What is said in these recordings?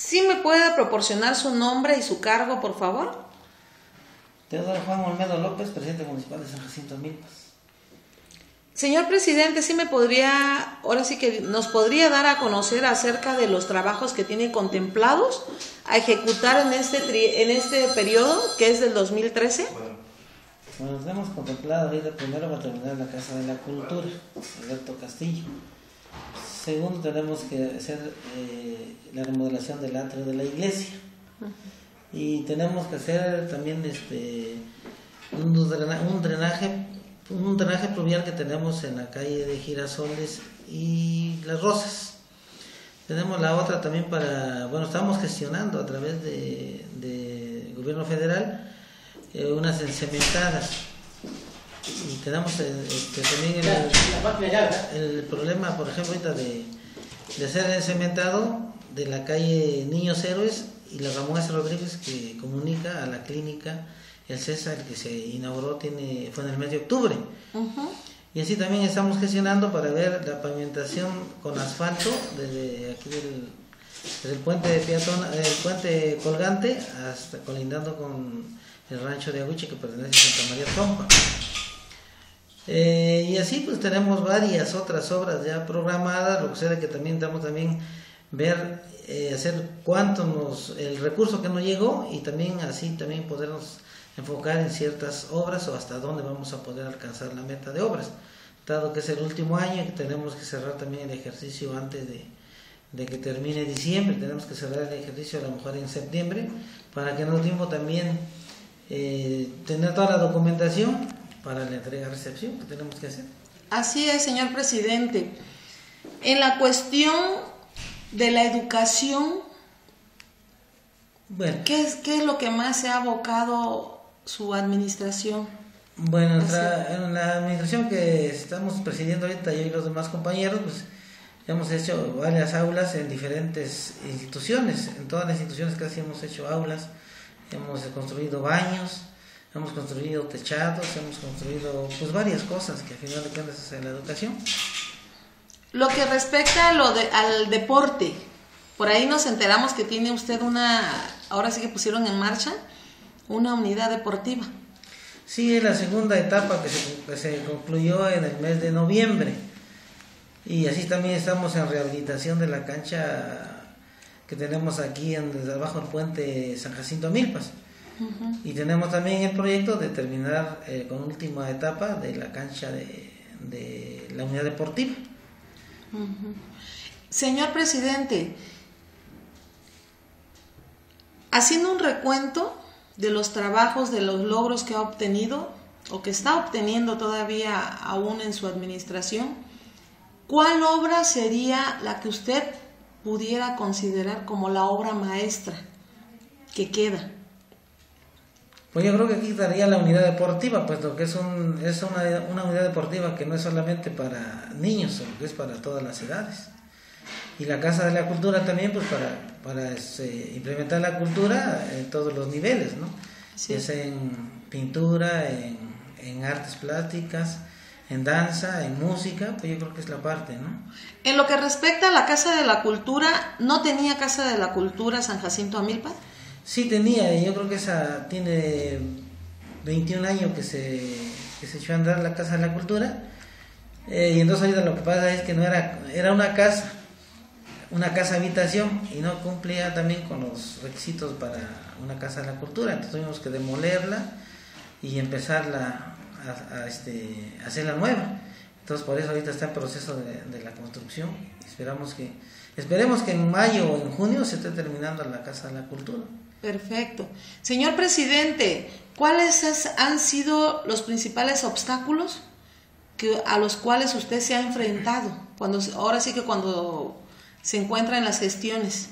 ¿Sí me puede proporcionar su nombre y su cargo, por favor? Teodoro Juan Olmedo López, presidente municipal de San Jacinto Milpas. Señor presidente, sí me podría, ahora sí que nos podría dar a conocer acerca de los trabajos que tiene contemplados a ejecutar en este en este periodo que es del 2013. Bueno, tenemos contemplado ahorita primero va a terminar la Casa de la Cultura, Alberto Castillo. Segundo, tenemos que hacer eh, la remodelación del atrio de la iglesia. Y tenemos que hacer también este un drenaje un drenaje pluvial que tenemos en la calle de Girasoles y Las Rosas. Tenemos la otra también para, bueno, estamos gestionando a través de, de gobierno federal eh, unas encementadas. Y tenemos eh, este, también el, el, problema, por ejemplo, ahorita de, de hacer el cementado de la calle Niños Héroes y la Ramón S. Rodríguez que comunica a la clínica el César que se inauguró tiene fue en el mes de octubre. Y así también estamos gestionando para ver la pavimentación con asfalto desde aquí del, desde el puente de peatón, el puente colgante hasta colindando con el rancho de Aguche que pertenece a Santa María Trompa. Eh, y así pues tenemos varias otras obras ya programadas, lo que sea que también estamos también ver, eh, hacer cuánto nos, el recurso que nos llegó y también así también podernos enfocar en ciertas obras o hasta dónde vamos a poder alcanzar la meta de obras, dado que es el último año y tenemos que cerrar también el ejercicio antes de, que termine diciembre, tenemos que cerrar el ejercicio a lo mejor en septiembre, para que no tiempo también eh, tener toda la documentación para la entrega-recepción que tenemos que hacer. Así es, señor presidente. En la cuestión de la educación, bueno, ¿qué, es, ¿qué es lo que más se ha abocado su administración? Bueno, en la administración que estamos presidiendo ahorita yo y los demás compañeros, pues hemos hecho varias aulas en diferentes instituciones, en todas las instituciones casi hemos hecho aulas, hemos construido baños, hemos construido techados, hemos construido pues varias cosas que al final de cuentas es en la educación. Lo que respecta a lo de, al deporte, por ahí nos enteramos que tiene usted una, ahora sí que pusieron en marcha, una unidad deportiva. Sí, es la segunda etapa que se, se, concluyó en el mes de noviembre. Y así también estamos en rehabilitación de la cancha que tenemos aquí en, desde abajo del puente San Jacinto Milpas. Y tenemos también el proyecto de terminar eh, con última etapa de la cancha de, de la unidad deportiva. Señor presidente, haciendo un recuento de los trabajos, de los logros que ha obtenido o que está obteniendo todavía aún en su administración, ¿cuál obra sería la que usted pudiera considerar como la obra maestra que queda? Pues yo creo que aquí estaría la unidad deportiva, puesto que es, un, es una, una, unidad deportiva que no es solamente para niños, sino que es para todas las edades. Y la Casa de la Cultura también, pues para para este, implementar la cultura en todos los niveles, ¿no? Es en pintura, en, artes plásticas, en danza, en música, pues yo creo que es la parte, ¿no? En lo que respecta a la Casa de la Cultura, ¿no tenía Casa de la Cultura San Jacinto Amilpa? Sí tenía, yo creo que esa tiene 21 años que se, que se echó a andar la Casa de la Cultura, eh, y entonces ahorita lo que pasa es que no era, era una casa, una casa habitación y no cumplía también con los requisitos para una casa de la cultura. Entonces tuvimos que demolerla y empezarla a, este, hacerla nueva. Entonces por eso ahorita está en proceso de, la construcción. Esperamos que, esperemos que en mayo o en junio se esté terminando la casa de la cultura. Perfecto. Señor presidente, ¿cuáles han sido los principales obstáculos que, a los cuales usted se ha enfrentado? Cuando, ahora sí que cuando se encuentra en las gestiones?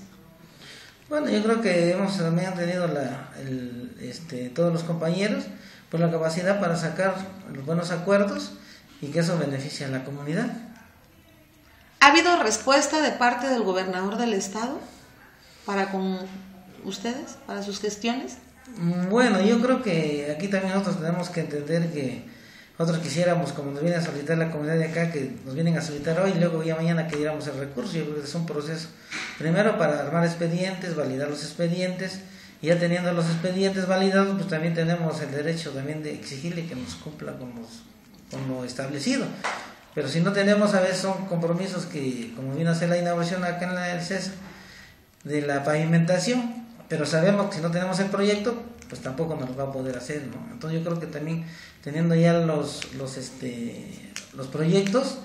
Bueno, yo creo que hemos también tenido la, este, todos los compañeros por la capacidad para sacar los buenos acuerdos y que eso beneficie a la comunidad. ¿Ha habido respuesta de parte del gobernador del estado para con ustedes, para sus gestiones? Bueno, yo creo que aquí también nosotros tenemos que entender que nosotros quisiéramos, como nos viene a solicitar la comunidad de acá, que nos vienen a solicitar hoy y luego ya mañana que diéramos el recurso. Yo creo que es un proceso, primero para armar expedientes, validar los expedientes, y ya teniendo los expedientes validados, pues también tenemos el derecho también de exigirle que nos cumpla con, con lo establecido. Pero si no tenemos, a veces son compromisos que, como vino a hacer la inauguración acá en la del CES, de la pavimentación, pero sabemos que si no tenemos el proyecto, pues tampoco nos va a poder hacer, ¿no? Entonces yo creo que también teniendo ya los, los, este, los proyectos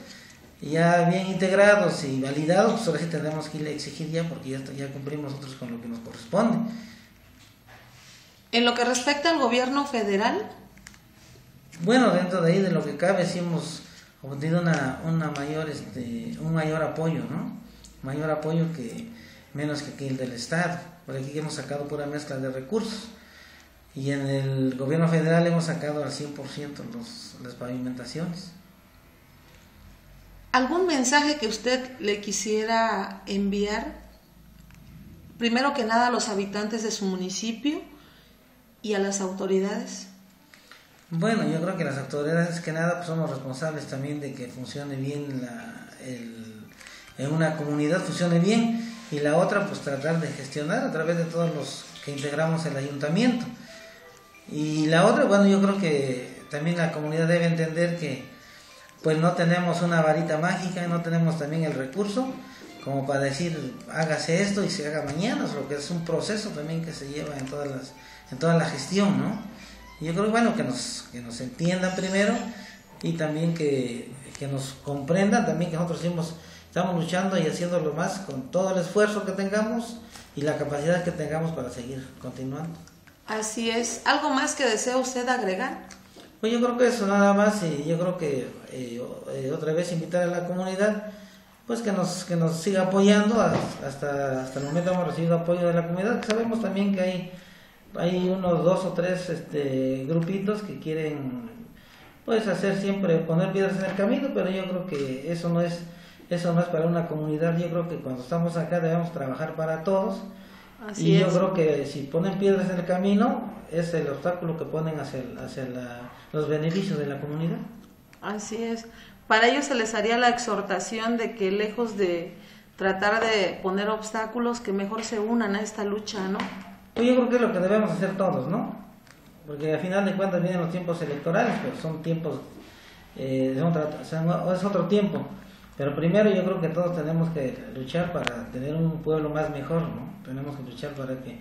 ya bien integrados y validados, pues ahora sí tendremos que ir a exigir ya porque ya, ya cumplimos nosotros con lo que nos corresponde. En lo que respecta al gobierno federal. Bueno, dentro de ahí de lo que cabe sí hemos obtenido una, una mayor, este, un mayor apoyo, ¿no? Mayor apoyo que menos que el del Estado. Por aquí hemos sacado pura mezcla de recursos. Y en el gobierno federal hemos sacado al 100% los, las pavimentaciones. ¿Algún mensaje que usted le quisiera enviar? Primero que nada a los habitantes de su municipio y a las autoridades. Bueno, yo creo que las autoridades que nada pues somos responsables también de que funcione bien la, el, en una comunidad, funcione bien y la otra pues tratar de gestionar a través de todos los que integramos el ayuntamiento. Y la otra, bueno, yo creo que también la comunidad debe entender que pues no tenemos una varita mágica, no tenemos también el recurso como para decir hágase esto y se haga mañana, lo que es un proceso también que se lleva en todas las en toda la gestión, ¿no? Yo creo bueno que nos que nos entiendan primero y también que, que nos comprendan también que nosotros hemos estamos luchando y haciéndolo más con todo el esfuerzo que tengamos y la capacidad que tengamos para seguir continuando. Así es. ¿Algo más que desea usted agregar? Pues yo creo que eso nada más y yo creo que eh, eh, otra vez invitar a la comunidad pues que nos que nos siga apoyando hasta hasta el momento hemos recibido apoyo de la comunidad sabemos también que hay hay unos dos o tres este, grupitos que quieren pues hacer siempre poner piedras en el camino pero yo creo que eso no es eso no es para una comunidad, yo creo que cuando estamos acá debemos trabajar para todos. y yo creo que si ponen piedras en el camino, es el obstáculo que ponen hacia, hacia los beneficios de la comunidad. Así es. Para ellos se les haría la exhortación de que lejos de tratar de poner obstáculos, que mejor se unan a esta lucha, ¿no? Pues yo creo que es lo que debemos hacer todos, ¿no? Porque al final de cuentas vienen los tiempos electorales, pero son tiempos, eh, es otro tiempo. Pero primero yo creo que todos tenemos que luchar para tener un pueblo más mejor, ¿no? Tenemos que luchar para que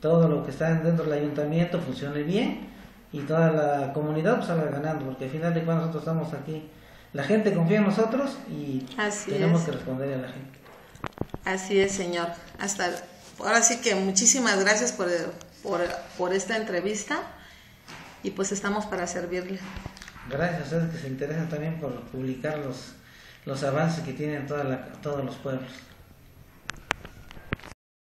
todo lo que está dentro del ayuntamiento funcione bien y toda la comunidad pues, salga ganando, porque al final de cuentas nosotros estamos aquí, la gente confía en nosotros y tenemos que responder a la gente. Así es, señor. Hasta ahora sí que muchísimas gracias por, por, por esta entrevista y pues estamos para servirle. Gracias a ustedes que se interesan también por publicar los los avances que tienen toda todos los pueblos.